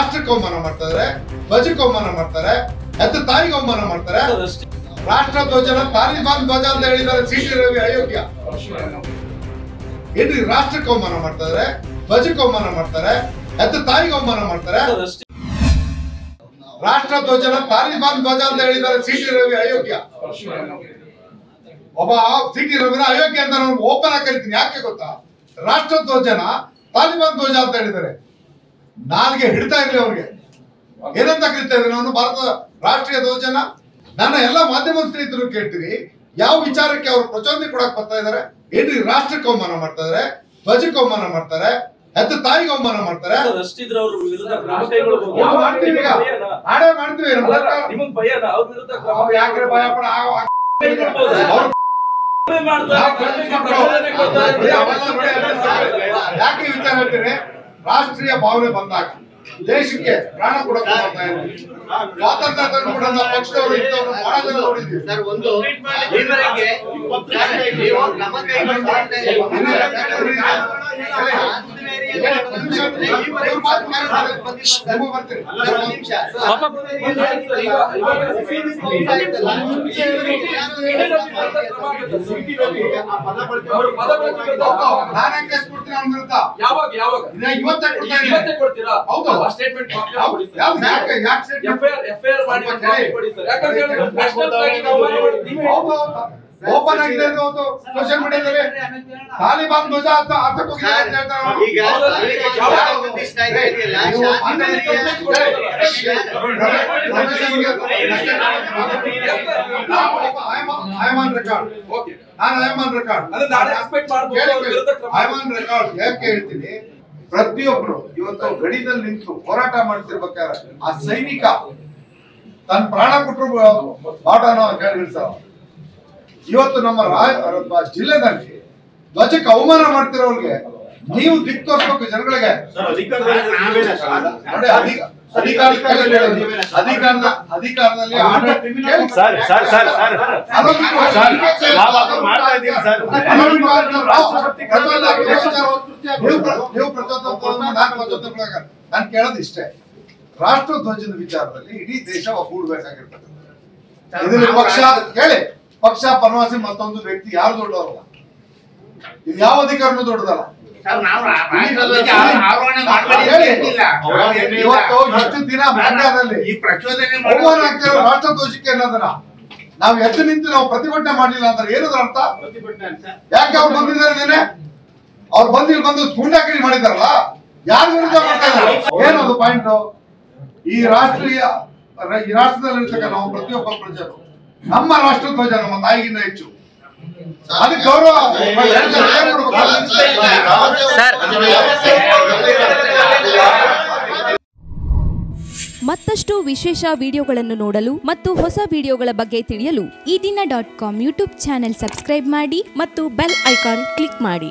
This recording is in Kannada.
ರಾಷ್ಟ್ರಕ್ಕೆ ಅವಮಾನ ಮಾಡ್ತಾರೆ ಧ್ವಜಕ್ಕೆ ಅವಮಾನ ಮಾಡ್ತಾರೆ ಎತ್ತ ತಾಯಿಗೆ ಅವಮಾನ ಮಾಡ್ತಾರೆ. ರಾಷ್ಟ್ರ ಧ್ವಜನ ತಾಲಿಬಾನ್ ಧ್ವಜ ಅಂತ ಹೇಳಿದ್ದಾರೆ ಸಿಟಿ ರವಿ ಅಯೋಗ್ಯ. ಏನ್ರಿ ರಾಷ್ಟ್ರಕ್ಕೆ ಅವಮಾನ ಮಾಡ್ತಾರೆ ಧ್ವಜಕ್ಕೆ ಅವಮಾನ ಮಾಡ್ತಾರೆ ಎತ್ತ ತಾಯಿಗೆ ಅವಮಾನ ಮಾಡ್ತಾರೆ. ರಾಷ್ಟ್ರ ಧ್ವಜನ ತಾಲಿಬಾನ್ ಧ್ವಜ ಅಂತ ಹೇಳಿದ್ದಾರೆ ಸಿಟಿ ರವಿ ಅಯೋಗ್ಯ. ಒಬ್ಬ ಸಿಟಿ ರವಿನ ಅಯೋಗ್ಯ ಅಂತ ನಾನು ಓಪನ್ ಆಗಿ ಕರಿತೀನಿ ಯಾಕೆ ಗೊತ್ತಾ? ರಾಷ್ಟ್ರ ಧ್ವಜನ ತಾಲಿಬಾನ್ ಧ್ವಜ ಅಂತ ಹೇಳಿದ್ದಾರೆ. ನಾಲ್ಗೆ ಹಿಡ್ತಾ ಇರ್ಲಿ ಅವ್ರಿಗೆ. ಏನಂತ ಕರಿತಾ ಇದ್ರಿ ಅವನು ಭಾರತ ರಾಷ್ಟ್ರೀಯ ಧ್ವಜನ. ನನ್ನ ಎಲ್ಲ ಮಾಧ್ಯಮ ಸ್ನೇಹಿತರು ಕೇಳ್ತೀರಿ ಯಾವ ವಿಚಾರಕ್ಕೆ ಅವರು ಪ್ರಚೋದನೆ ಕೊಡಕ್ ಬರ್ತಾ ಇದಾರೆ ಏನ್ರಿ ರಾಷ್ಟ್ರಕ್ಕೆ ಅವಮಾನ ಮಾಡ್ತಾ ಇದಾರೆ ಧ್ವಜಕ್ಕೆ ಅವಮಾನ ಮಾಡ್ತಾರೆ ಹೆತ್ತ ತಾಯಿಗೆ ಅವಮಾನ ಮಾಡ್ತಾರೆ? ಮಾಡ್ತೀವಿ ಯಾಕ್ರೆ ಭಯ ಪಡ ಯಾಕೆ ವಿಚಾರ ಹೇಳ್ತೀನಿ ರಾಷ್ಟ್ರೀಯ ಭಾವನೆ ಬಂದಾಗ ದೇಶಕ್ಕೆ ಪ್ರಾಣ ಕೊಡಕ್ಕೆ ಸ್ವಾತಂತ್ರ್ಯ ಪಕ್ಷದವರು ಇಂಥವ್ರು ನೋಡಿದ್ದೀವಿ. ಸರ್ ಒಂದು ನೀವು ಕ್ರಮ ಯಾವಾಗ ಯಾವಾಗ ಇವತ್ತೇ ಕೊಡ್ತಾ ಇವತ್ತೇ ಕೊಡ್ತೀರಾ ಹೌದು. ಆ ಸ್ಟೇಟ್ಮೆಂಟ್? ಯಾಕೆ ಎಫ್ಐಆರ್ ಎಫ್ಐಆರ್ ಮಾಡಿ ಕೊಡಿ ಸರ್ ಯಾಕಂದ್ರೆ ಓಪನ್ ಆಗಿದೆ ಸೋಷಿಯಲ್ ಮೀಡಿಯಾದಲ್ಲಿ ತಾಲಿಬಾನ್ ಧ್ವಜ ಅಂತ ಅರ್ಥ ಅಂತ ಹೇಳ್ತಾರೆ ರೆಕಾರ್ಡ್ ನಾನು ಆಯಮಾನ್ ರೆಕಾರ್ಡ್. ಆಯಮಾನ್ ರೆಕಾರ್ಡ್ ಯಾಕೆ ಹೇಳ್ತೀನಿ ಪ್ರತಿಯೊಬ್ರು ಇವತ್ತು ಗಡಿದಲ್ಲಿ ನಿಂತು ಹೋರಾಟ ಮಾಡ್ತಿರ್ಬೇಕಾದ್ರೆ ಆ ಸೈನಿಕ ತನ್ನ ಪ್ರಾಣ ಕೊಟ್ಟರು ಬಾಟನ ಇಳಿಸಲ್ಲ ಇವತ್ತು ನಮ್ಮ ಜಿಲ್ಲೆದಲ್ಲಿ ಧ್ವಜಕ್ಕೆ ಅವಮಾನ ಮಾಡ್ತಿರೋರ್ಗೆ ನೀವು ದಿಕ್ ತೋರಿಸ್ಬೇಕು ಜನಗಳಿಗೆ. ಅಧಿಕಾರದಲ್ಲಿ ನಾನು ಕೇಳೋದು ಇಷ್ಟೇ. ರಾಷ್ಟ್ರ ಧ್ವಜದ ವಿಚಾರದಲ್ಲಿ ಇಡೀ ದೇಶ ಒಗ್ಗೂಡ್ಬೇಕಾಗಿರ್ತದೆ. ಪಕ್ಷ ಕೇಳಿ. ಪಕ್ಷ ಪರವಾಸಿ ಮತ್ತೊಂದು ವ್ಯಕ್ತಿ ಯಾರು ದೊಡ್ಡವರಲ್ಲ? ಇದು ಯಾವ ಅಧಿಕಾರನೂ ದೊಡ್ಡದಲ್ಲ. ಎಷ್ಟು ದಿನ ಮಂಡ್ಯದಲ್ಲಿ ರಾಷ್ಟ್ರ ಧ್ವಜಕ್ಕೆ ಅನ್ನೋದನ್ನ ನಾವು ಎದ್ದು ನಿಂತು ನಾವು ಪ್ರತಿಭಟನೆ ಮಾಡಲಿಲ್ಲ ಅಂದ್ರೆ ಏನದ್ರ ಅರ್ಥ? ಯಾಕೆ ಅವ್ರು ಬಂದಿದ್ದಾರೆ ನೀನೆ ಅವ್ರು ಬಂದು ಇಲ್ಲಿ ಬಂದು ಗೂಂಡಾಗಿರಿ ಮಾಡಿದಾರಲ್ಲ ಯಾರ ವಿರುದ್ಧ ಮಾಡ್ತಾ ಇದ್ದಾರೆ? ಏನದು ಪಾಯಿಂಟ್ ಈ ರಾಷ್ಟ್ರೀಯ ಈ ರಾಷ್ಟ್ರದಲ್ಲಿರ್ತಕ್ಕ ನಾವು ಪ್ರತಿಯೊಬ್ಬ ಪ್ರಜೆರು ನಮ್ಮ ರಾಷ್ಟ್ರ ಧ್ವಜ ನಮ್ಮ ತಾಯಿಗಿಂತ ಹೆಚ್ಚು. ಅದಕ್ಕೆ ಗೌರವ. ಮತ್ತಷ್ಟು ವಿಶೇಷ ವಿಡಿಯೋಗಳನ್ನು ನೋಡಲು ಮತ್ತು ಹೊಸ ವಿಡಿಯೋಗಳ ಬಗ್ಗೆ ತಿಳಿಯಲು ಈ ದಿನ dot com YouTube channel subscribe ಮಾಡಿ ಮತ್ತು ಬೆಲ್ ಐಕಾನ್ ಕ್ಲಿಕ್ ಮಾಡಿ.